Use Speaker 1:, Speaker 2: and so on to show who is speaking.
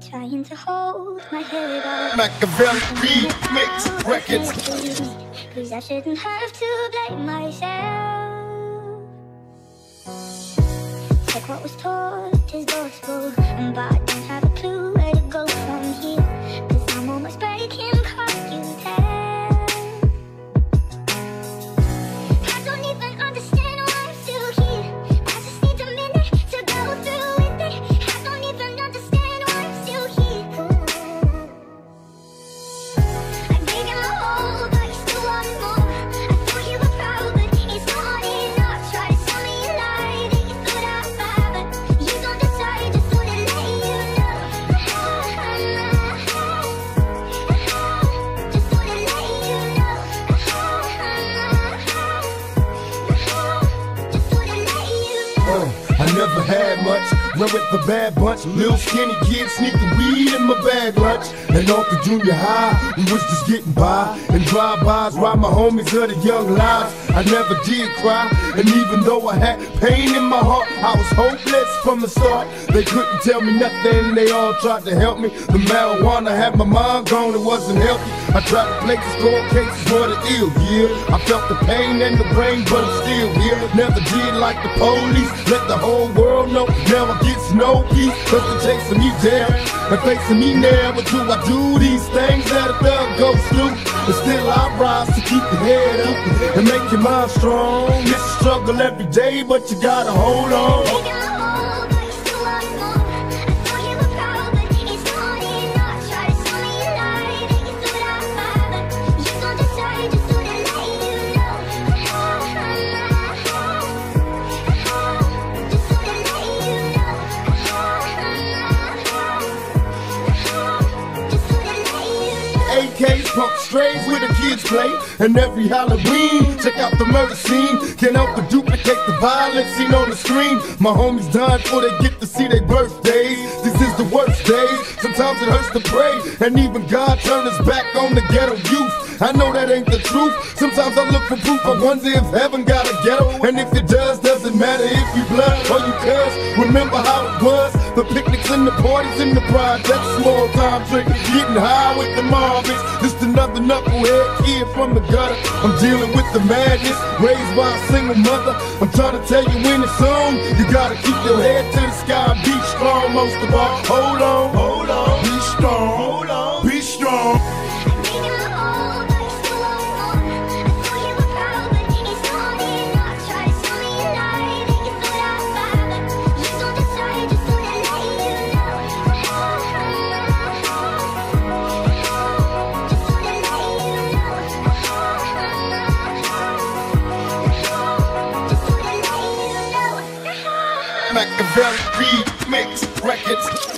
Speaker 1: trying to hold my head up.
Speaker 2: Maklavelle remix records.
Speaker 1: Cause I shouldn't have to blame myself. Take what was taught as gospel, but I don't have a clue where to go from here.
Speaker 2: Uh, I never had much. Run with the bad bunch. Little skinny kid sneaking weed in my bag lunch. And off the junior high, we was just getting by. And drive-bys while my homies of the young lives. I never did cry. And even though I had pain in my heart, I was hopeless from the start. They couldn't tell me nothing. They all tried to help me. The marijuana had my mind gone. It wasn't healthy. I tried to play the score cases for the ill, yeah. I felt the pain and the brain, but I'm still here. Never did like the police. Let the whole world know. No peace. Cause they're chasing me down and facing me now. But do I do these things that a thug goes through? And still I rise to keep your head up and make your mind strong. It's a struggle every day, but you gotta hold on. Strays where the kids play. And every Halloween, check out the murder scene. Can't help but duplicate the violence seen on the screen. My homies dying before they get to see their birthdays. This is the worst days. Sometimes it hurts to pray. And even God turned his back on the ghetto youth. I know that ain't the truth. Sometimes I look for proof. I wonder if heaven got a ghetto. And if it does, doesn't matter if you blood or you cuz. Remember how it was. Parties and the projects. Small time trick. Getting high with the Marvins. Just another knucklehead kid from the gutter. I'm dealing with the madness. Raised by a single mother. I'm trying to tell you when it's on. You gotta keep your head to the sky. Be strong most of all. Hold
Speaker 1: know.
Speaker 2: Remix records.